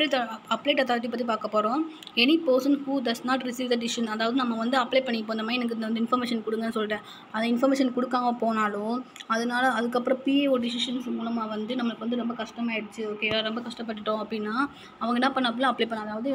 அப்ளேட் அப்ளேட் authority பற்றி பார்க்க போகிறோம் any person who does not receive the decision அதாவது நம்ம வந்து அப்ளை பண்ணிப்போம். இந்த மாதிரி எனக்கு இந்த இன்ஃபர்மேஷன் கொடுங்கன்னு சொல்லிட்டேன் அந்த இன்ஃபர்மேஷன் கொடுக்காம போனாலும் அதனால அதுக்கப்புறம் பிஏஓ டிசிஷன்ஸ் மூலமாக வந்து நம்மளுக்கு வந்து ரொம்ப கஷ்டமாயிடுச்சு. ஓகேவா ரொம்ப கஷ்டப்பட்டுட்டோம் அப்படின்னா அவங்க என்ன பண்ண அப்ளை பண்ண அதாவது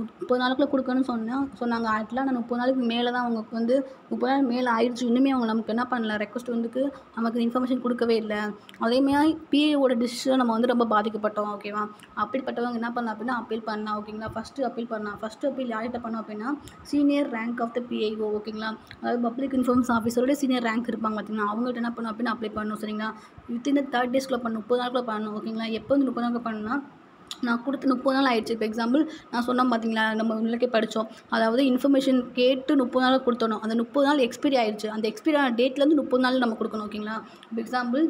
முப்பது நாளுக்குள்ளே கொடுக்கணும்னு சொன்னால் சொன்னாங்க. ஆக்சுவலாக நான் முப்பது நாளுக்கு மேலே தான் அவங்களுக்கு வந்து முப்பது நாள் மேலே ஆயிடுச்சு இன்னுமே அவங்க நமக்கு என்ன பண்ணல? ரெக்வஸ்ட் வந்துக்கு நமக்கு இன்ஃபர்மேஷன் கொடுக்கவே இல்லை. அதேமாதிரி பிஏஓட டிசிஷன் நம்ம வந்து ரொம்ப பாதிக்கப்பட்டோம். ஓகேவா அப்படிப்பட்டவங்க என்ன பண்ணலாம் அப்படின்னா அப்பீல் பண்ணலாம் ஓகேங்களா ஃபஸ்ட்டு அப்பீல் பண்ணலாம். ஃபஸ்ட்டு அப்பீல் யார்கிட்ட பண்ணோம் அப்படின்னா senior rank of the PIO ஓகேங்களா அதாவது பப்ளிக் இன்ஃபார்மன்ஸ் ஆஃபீஸரோட சீனியர் ரேங்க் இருப்பாங்க பார்த்தீங்கன்னா அவங்கள்ட்ட என்ன பண்ணணும் அப்படின்னு அப்ளை பண்ணணும் சரிங்களா? வித்தின் தேர்ட் டேஸ்க்குள்ள பண்ணணும் முப்பது நாளுக்குள்ள பண்ணணும் ஓகேங்களா எப்போ வந்து முப்பது நாளுக்குள்ள பண்ணணும்னா நான் கொடுத்து முப்பது நாள் ஆயிடுச்சு. இப்போ எக்ஸாம்பிள் நான் சொன்னேன் பார்த்தீங்களா நம்ம உள்ளக்கே படித்தோம் அதாவது இன்ஃபர்மேஷன் கேட்டு முப்பது நாள் கொடுத்தணும். அந்த முப்பது நாள் எக்ஸ்பீரி ஆயிடுச்சு. அந்த எக்ஸ்பீரி ஆன டேட்லேருந்து முப்பது நாள் நம்ம கொடுக்கணும் ஓகேங்களா இப்போ எக்ஸாம்பிள்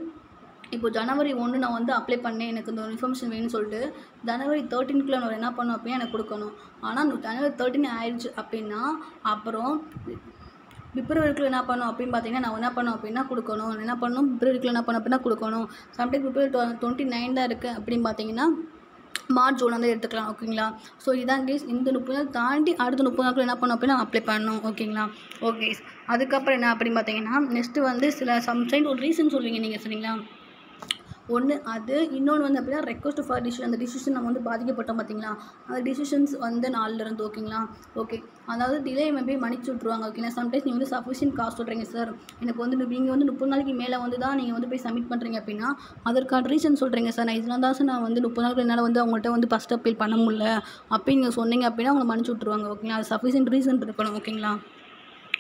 இப்போ ஜனவரி ஒன்று நான் வந்து அப்ளை பண்ணேன். எனக்கு இந்த இன்ஃபர்மேஷன் வேணும்னு சொல்லிட்டு ஜனவரி தேர்ட்டீனுக்குள்ளே நான் என்ன பண்ணணும் அப்படின்னா எனக்கு கொடுக்கணும். ஆனால் ஜனவரி தேர்ட்டின் ஆயிடுச்சு அப்படின்னா அப்புறம் பிப்ரவரிக்குள்ள என்ன பண்ணணும் அப்படின்னு பார்த்தீங்கன்னா நான் என்ன பண்ணும் அப்படின்னா கொடுக்கணும். என்ன பண்ணணும் பிப்ரவரிக்குள்ள என்ன பண்ணணும் அப்படின்னா கொடுக்கணும். சம்டைம் பிப்ரவரி டுவெண்ட்டி நைன் தான் இருக்குது அப்படின்னு பார்த்தீங்கன்னா மார்ச் ஒன்றாந்தே எடுத்துக்கலாம் ஓகேங்களா? ஸோ இதான் கேஸ் இந்த முப்பது நாள் தாண்டி அடுத்த முப்பது நாட்கள் என்ன பண்ணணும் அப்படின்னா அப்ளை பண்ணணும் ஓகேங்களா? ஓகே அதுக்கப்புறம் என்ன அப்படின்னு பார்த்தீங்கன்னா நெக்ஸ்ட்டு வந்து சில சம்டைம் ஒரு ரீசன் சொல்லுவீங்க நீங்கள் சரிங்களா? ஒன்று அது இன்னொன்று வந்து அப்படின்னா ரெக்வஸ்ட் ஃபார் டிசிஷன் அந்த டிசிஷன் நம்ம வந்து பாதிக்கப்பட்டோம் பார்த்தீங்களா அந்த டிசிஷன்ஸ் வந்து நாலுலேருந்து ஓகேங்களா? ஓகே. அதாவது டிலே மேபி மன்னிச்சு விட்ருவாங்க ஓகேங்களா? சம்டைம்ஸ் நீங்கள் வந்து சஃபிஷியன்ட் காஸ்ட் சொல்கிறீங்க சார் எனக்கு வந்து நீங்கள் வந்து முப்பது நாளைக்கு மேலே வந்து தான் நீங்கள் வந்து போய் சப்மிட் பண்ணுறீங்க அப்படின்னா அதற்கான ரீசன் சொல்கிறீங்க சார் நான் இதனால் தான் சார் நான் வந்து முப்பது நாளுக்கு என்னால் வந்து அவங்கள்ட்ட வந்து ஃபஸ்ட் அப்பீல் பண்ண முடியல. அப்படின்னு நீங்கள் சொன்னீங்க அப்படின்னா அவங்க மன்னிச்சு விட்ருவாங்க ஓகேங்களா? அது சஃபிஷியன்ட் ரீசன் இருக்கணும் ஓகேங்களா?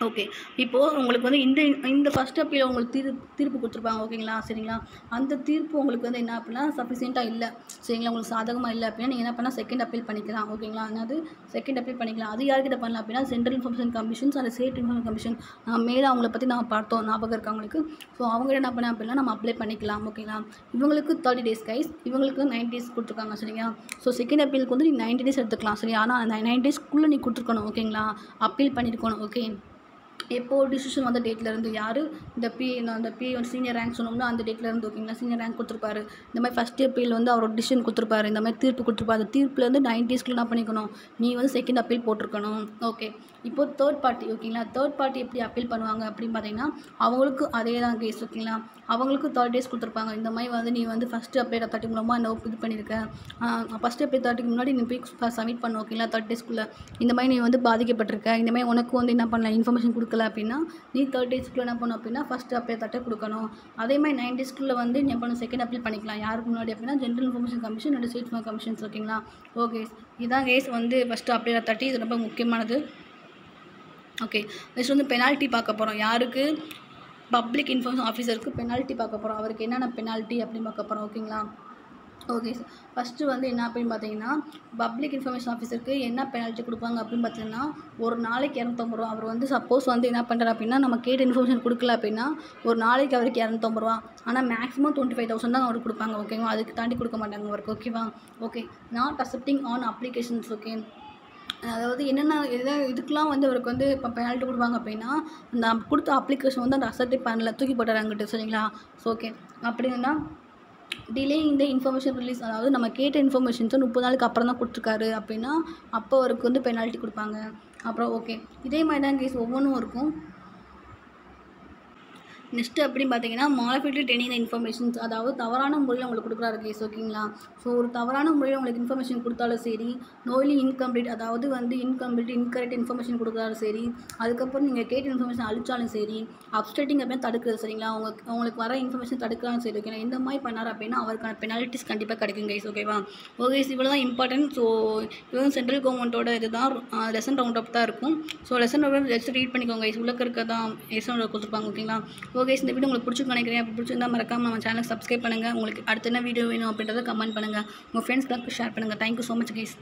ஓகே இப்போது உங்களுக்கு வந்து இந்த இந்த ஃபஸ்ட் அப்பீல் உங்களுக்கு தீர்ப்பு தீர்ப்பு கொடுத்துருப்பாங்க ஓகேங்களா சரிங்களா? அந்த தீர்ப்பு உங்களுக்கு வந்து என்ன அப்படின்னா சஃபிஷியண்ட்டாக இல்லை. சரிங்களா? உங்களுக்கு சாதகமாக இல்லை அப்படின்னா நீங்கள் என்ன பண்ணால் செகண்ட் அப்பீல் பண்ணிக்கலாம் ஓகேங்களா அதாவது செகண்ட் அப்பீல் பண்ணிக்கலாம். அது யார்கிட்ட பண்ணலாம் அப்படின்னா சென்ட்ரல் இன்ஃபர்மேஷன் கமிஷன்ஸ் அந்த ஸ்டேட் இன்ஃபர்மேஷன் கமிஷன் நான் மேலே அவங்கள பற்றி நம்ம பார்த்தோம் ஞாபகம் இருக்கா அவங்களுக்கு ஸோ அவங்க என்ன பண்ண அப்படின்னா நம்ம அப்ளை பண்ணிக்கலாம் ஓகேங்களா இவங்களுக்கு தேர்ட்டி டேஸ் கைஸ் இவங்களுக்கு நைன் டேஸ் கொடுத்துருக்காங்க சரிங்களா? ஸோ செகண்ட் அப்பீலுக்கு வந்து நீ நைன்டி டேஸ் எடுத்துக்கலாம் சரி ஆனால் அந்த நைன் டேஸ்க்குள்ளே நீ கொடுத்துருக்கணும் ஓகேங்களா அப்பீல் பண்ணியிருக்கணும் ஓகே எப்போது டிசிஷன் வந்த டேட்லேருந்து யார் இந்த பி அந்த பி சீனியர் ரேங்க் சொன்னோம்னா அந்த டேட்லேருந்து ஓகேங்களா சீனியர் ரேங்க் கொடுத்துருப்பாரு. இந்த மாதிரி ஃபஸ்ட் அப்பீல் வந்து அவரோட டிசிஷன் கொடுத்துருப்பாரு. இந்த மாதிரி தீர்ப்பு கொடுத்துருப்பாரு. அந்த தீர்ப்புலேருந்து நைன் டேஸ்க்குள்ள என்ன பண்ணிக்கணும்? நீ வந்து செகண்ட் அப்பீல் போட்டிருக்கணும். ஓகே இப்போ தேர்ட் பார்ட்டி ஓகேங்களா தேர்ட் பார்ட்டி எப்படி அப்பீல் பண்ணுவாங்க அப்படின்னு பார்த்தீங்கன்னா அவங்களுக்கு அதே தான் கேஸ் ஓகேங்களா அவங்களுக்கு தேர்ட் டேஸ் கொடுத்துருப்பாங்க. இந்த மாதிரி வந்து நீ வந்து ஃபஸ்ட்டு அப்டேட் தேர்ட்டி மூலமாக என்ன இது பண்ணியிருக்க. ஃபஸ்ட்டு அப்டேட் தேர்ட்டிக்கு முன்னாடி நீ போய் சப்மிட் பண்ண ஓகேங்களா தேர்ட் டேஸ்க்குள்ளே இந்த மாதிரி நீ வந்து பாதிக்கப்பட்டிருக்க. இந்த மாதிரி உனக்கு வந்து என்ன பண்ணலாம்? இன்ஃபர்மேஷன் கொடுக்க கொடுக்கல அப்படின்னா நீ தேர்ட் டேஸ்க்குள்ளே என்ன பண்ணணும் அப்படின்னா ஃபஸ்ட் அப்ளை தட்டை கொடுக்கணும். அதே மாதிரி நைன் டேஸ்க்குள்ளே வந்து என்ன பண்ணணும்? செகண்ட் அப்ளை பண்ணிக்கலாம். யாருக்கு முன்னாடி அப்படின்னா ஜென்ரல் இன்ஃபர்மேஷன் கமிஷன் ரெண்டு ஸ்டேட் கமிஷன்ஸ் ஓகேங்களா ஓகே இதான் கேஸ் வந்து ஃபஸ்ட்டு அப்ளை தட்டி இது ரொம்ப முக்கியமானது. ஓகே நெக்ஸ்ட் வந்து பெனால்ட்டி பார்க்க போகிறோம் யாருக்கு? பப்ளிக் இன்ஃபர்மேஷன் ஆஃபீஸருக்கு பெனால்ட்டி பார்க்க போகிறோம் அவருக்கு என்னென்ன பெனால்ட்டி அப்படின்னு பார்க்க போகிறோம் ஓகேங்களா ஓகே சார். ஃபஸ்ட்டு வந்து என்ன அப்படின்னு பார்த்தீங்கன்னா பப்ளிக் இன்ஃபர்மேஷன் ஆஃபீஸருக்கு என்ன பெனால்ட்டி கொடுப்பாங்க அப்படின்னு பார்த்தீங்கன்னா ஒரு நாளைக்கு இரநூத்தம்பது ரூபா. அவர் வந்து சப்போஸ் வந்து என்ன பண்ணுறாரு அப்படின்னா நம்ம கேட்ட இன்ஃபர்மேஷன் கொடுக்கல அப்படின்னா ஒரு நாளைக்கு அவருக்கு இரநூத்தம்பது ரூபா. ஆனால் மேக்ஸிமம் டுவெண்ட்டி ஃபைவ் தௌசண்ட் தான் அவருக்கு கொடுப்பாங்க ஓகேவா அதுக்கு தாண்டி கொடுக்க மாட்டாங்க அவருக்கு ஓகேவா okay not accepting on applications okay அதாவது என்னென்ன எதாவது இதுக்கெலாம் வந்து அவருக்கு வந்து இப்போ பெனால்ட்டி கொடுப்பாங்க அப்படின்னா அந்த கொடுத்த அப்ளிகேஷன் வந்து அந்த அசப்டே பண்ணல தூக்கி போட்டுறாங்கிட்டு சரிங்களா? ஸோ ஓகே அப்படின்னா டிலே இந்த இன்ஃபர்மேஷன் ரிலீஸ் அதாவது நம்ம கேட்ட இன்ஃபர்மேஷன்ஸை முப்பது நாளுக்கு அப்புறம் தான் கொடுத்துருக்காரு அப்படின்னா அப்போ அவருக்கு வந்து பெனால்ட்டி கொடுப்பாங்க. அப்புறம் ஓகே இதே மாதிரி தான் கேஸ் ஒவ்வொன்றும் இருக்கும். நெக்ஸ்ட்டு அப்படின்னு பார்த்தீங்கன்னா மாடிஃபைடு ட்ரெயினிங் இன்ஃபர்மேஷன்ஸ் அதாவது தவறான முறையில் உங்களுக்கு கொடுக்குறாரு கேஸ் ஓகேங்களா ஸோ ஒரு தவறான முறையில் உங்களுக்கு இன்ஃபர்மேஷன் கொடுத்தாலும் சரி நோய்லி இன்கம்ப்ளீட் அதாவது வந்து இன்கம்ப்ளீட் இன்கரெக்ட் இன்ஃபர்மேஷன் கொடுக்குறாலும் சரி அதுக்கப்புறம் நீங்கள் கேட்ட இன்ஃபர்மேஷன் அழிச்சாலும் சரி அப்டேட்டிங் அப்படின்னு தடுக்கிறது சரிங்களா? அவங்க உங்களுக்கு வர இன்ஃபர்மேஷன் தடுக்கலாம் சரி ஓகேங்களா இந்த மாதிரி பண்ணார் அப்படின்னா அவருக்கான பெனாலிட்டிஸ் கண்டிப்பாக கிடைக்கும் கைஸ் ஓகேவா ஓகே இவ்வளோ தான் இம்பார்ட்டன்ட் ஸோ இவ்வளோ சென்ட்ரல் கவர்மெண்ட்டோட இதுதான் லெசன் ரவுண்ட் அப் தான் இருக்கும். So lesson round just read பண்ணிக்கோங்க கைஸ் உள்ளக்க இருக்க தான் லெசன் கொடுத்துருப்பாங்க ஓகேங்களா ஓகே இந்த வீடியோ உங்களுக்கு பிடிச்சிருக்கு நினைக்கிறேன். அப்படி பிடிச்சிருந்தா மறக்காம நம்ம சேனலுக்கு சப்ஸ்கிரைப் பண்ணுங்கள் உங்களுக்கு அடுத்த என்ன வீடியோ வேணும் அப்படின்றத கமெண்ட் பண்ணுங்கள் உங்கள் ஃப்ரெண்ட்ஸ்க்கு ஷேர் பண்ணுங்கள் தேங்க்யூ ஸோ மச் கைஸ்